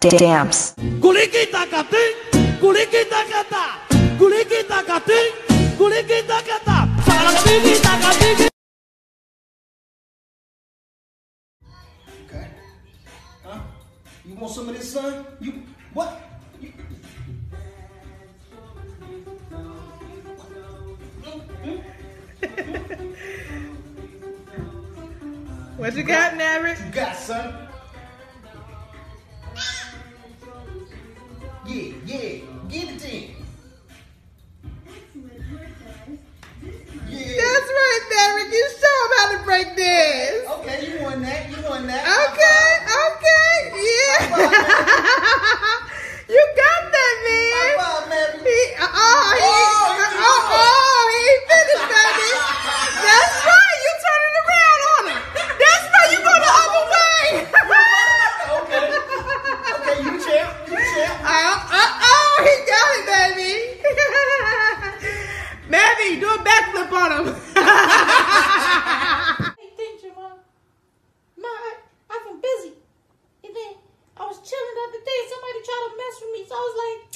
Dams. Kulikita kati, kulikita kata, kulikita kati, kulikita kata. Salah kulikita. Okay. Huh? You want some of this, son? You what? You, What you got, Maverick? you got, son? Yeah, So I was like,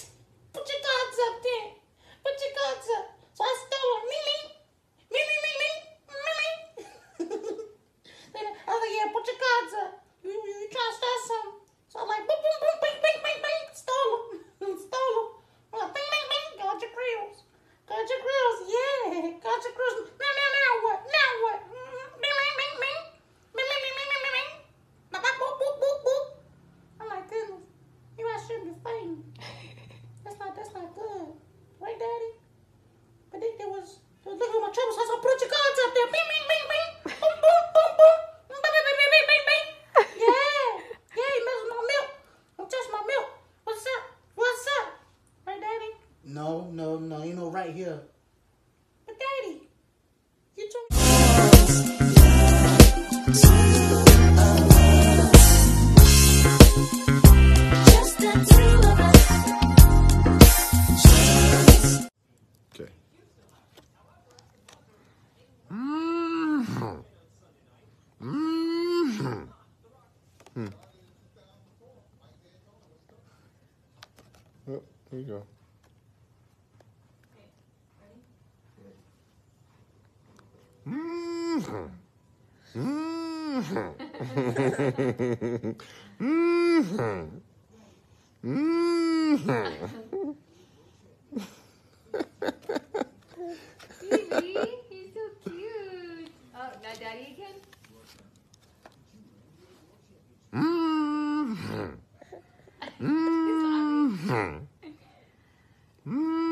right here. But Daddy, you told Okay. Mm-hmm. Mm-hmm. Hmm. Oh, there you go. Baby, he's so cute. Oh, now daddy again? That's what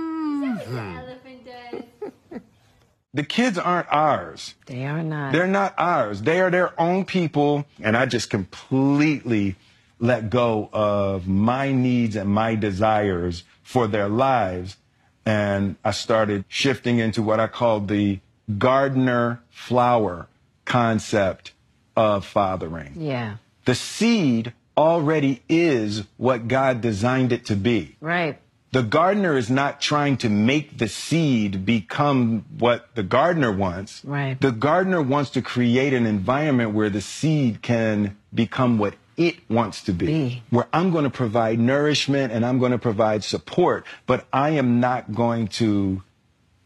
The kids aren't ours. They are not. They're not ours. They are their own people. And I just completely let go of my needs and my desires for their lives. And I started shifting into what I call the gardener flower concept of fathering. Yeah. The seed already is what God designed it to be. Right. The gardener is not trying to make the seed become what the gardener wants. Right. The gardener wants to create an environment where the seed can become what it wants to be. Be. Where I'm going to provide nourishment and I'm going to provide support, but I am not going to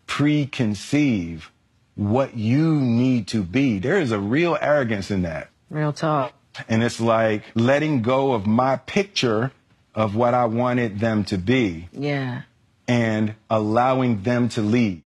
preconceive what you need to be. There is a real arrogance in that. Real talk. And it's like letting go of my picture of what I wanted them to be Yeah. and allowing them to lead.